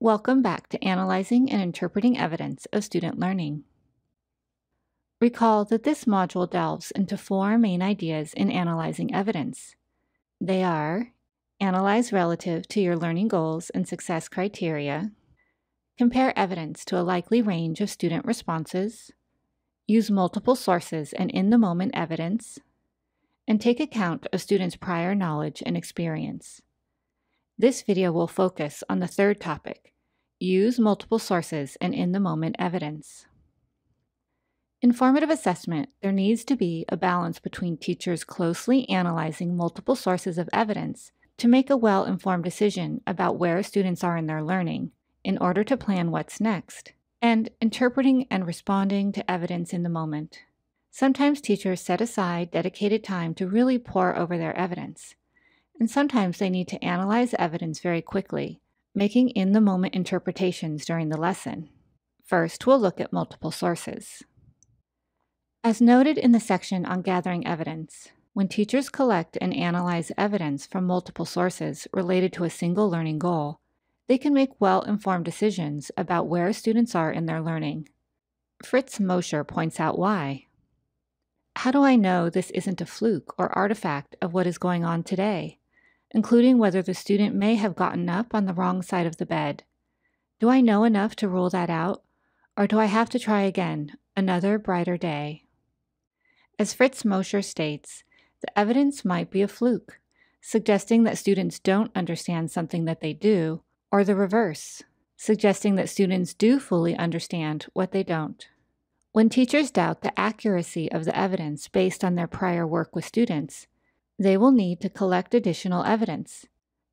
Welcome back to Analyzing and Interpreting Evidence of Student Learning. Recall that this module delves into four main ideas in analyzing evidence. They are analyze relative to your learning goals and success criteria, compare evidence to a likely range of student responses, use multiple sources and in the moment evidence, and take account of students' prior knowledge and experience. This video will focus on the third topic use multiple sources and in the moment evidence. In formative assessment, there needs to be a balance between teachers closely analyzing multiple sources of evidence to make a well informed decision about where students are in their learning in order to plan what's next, and interpreting and responding to evidence in the moment. Sometimes teachers set aside dedicated time to really pore over their evidence, and sometimes they need to analyze evidence very quickly, making in the moment interpretations during the lesson. First, we'll look at multiple sources. As noted in the section on gathering evidence, when teachers collect and analyze evidence from multiple sources related to a single learning goal, they can make well informed decisions about where students are in their learning. Fritz Mosher points out why. How do I know this isn't a fluke or artifact of what is going on today, including whether the student may have gotten up on the wrong side of the bed? Do I know enough to rule that out, or do I have to try again, another brighter day? As Fritz Mosher states, the evidence might be a fluke, suggesting that students don't understand something that they do, or the reverse, suggesting that students do fully understand what they don't. When teachers doubt the accuracy of the evidence based on their prior work with students, they will need to collect additional evidence.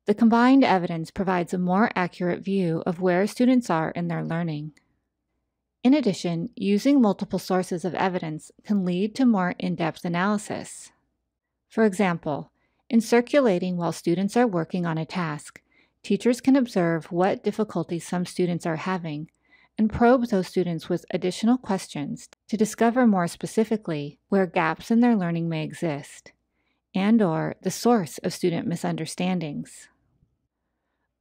The combined evidence provides a more accurate view of where students are in their learning. In addition, using multiple sources of evidence can lead to more in depth analysis. For example, in circulating while students are working on a task, teachers can observe what difficulties some students are having and probe those students with additional questions to discover more specifically where gaps in their learning may exist and or the source of student misunderstandings.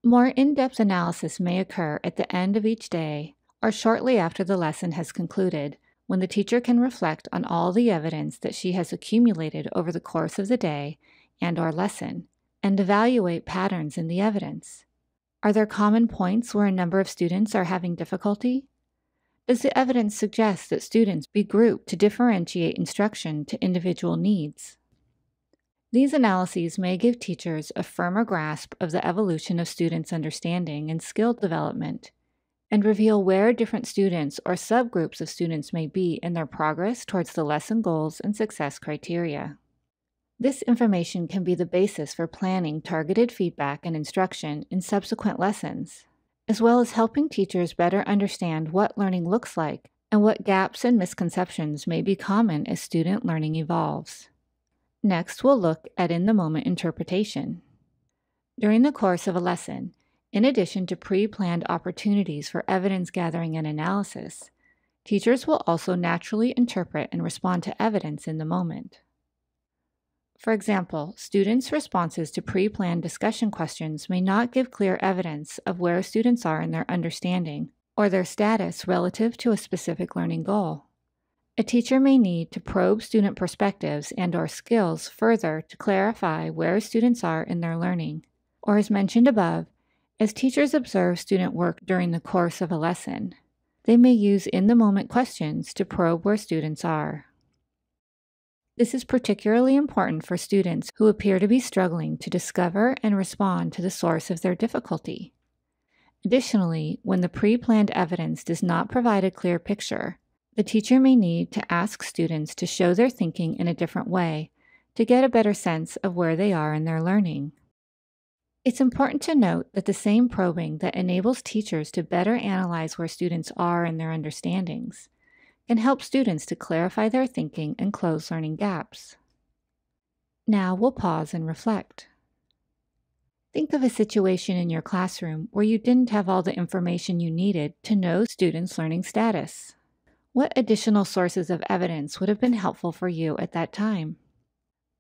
More in-depth analysis may occur at the end of each day or shortly after the lesson has concluded, when the teacher can reflect on all the evidence that she has accumulated over the course of the day and or lesson and evaluate patterns in the evidence. Are there common points where a number of students are having difficulty? Does the evidence suggest that students be grouped to differentiate instruction to individual needs? These analyses may give teachers a firmer grasp of the evolution of students' understanding and skill development and reveal where different students or subgroups of students may be in their progress towards the lesson goals and success criteria. This information can be the basis for planning targeted feedback and instruction in subsequent lessons, as well as helping teachers better understand what learning looks like and what gaps and misconceptions may be common as student learning evolves. Next, we'll look at in the moment interpretation. During the course of a lesson, in addition to pre planned opportunities for evidence gathering and analysis, teachers will also naturally interpret and respond to evidence in the moment. For example, students' responses to pre planned discussion questions may not give clear evidence of where students are in their understanding or their status relative to a specific learning goal. A teacher may need to probe student perspectives and or skills further to clarify where students are in their learning. Or as mentioned above, as teachers observe student work during the course of a lesson, they may use in the moment questions to probe where students are. This is particularly important for students who appear to be struggling to discover and respond to the source of their difficulty. Additionally, when the pre planned evidence does not provide a clear picture, the teacher may need to ask students to show their thinking in a different way to get a better sense of where they are in their learning. It's important to note that the same probing that enables teachers to better analyze where students are in their understandings can help students to clarify their thinking and close learning gaps. Now we'll pause and reflect. Think of a situation in your classroom where you didn't have all the information you needed to know students' learning status. What additional sources of evidence would have been helpful for you at that time?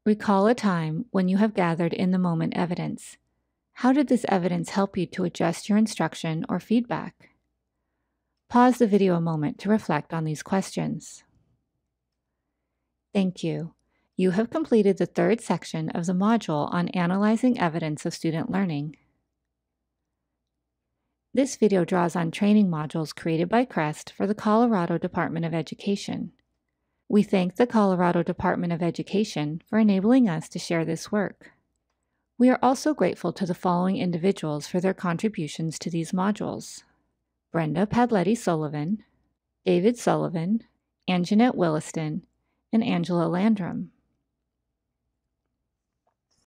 Recall a time when you have gathered in the moment evidence How did this evidence help you to adjust your instruction or feedback? Pause the video a moment to reflect on these questions. Thank you. You have completed the third section of the module on analyzing evidence of student learning. This video draws on training modules created by CRESST for the Colorado Department of Education. We thank the Colorado Department of Education for enabling us to share this work. We are also grateful to the following individuals for their contributions to these modules. Brenda Padletti Sullivan, David Sullivan, Anjanette Williston, and Angela Landrum.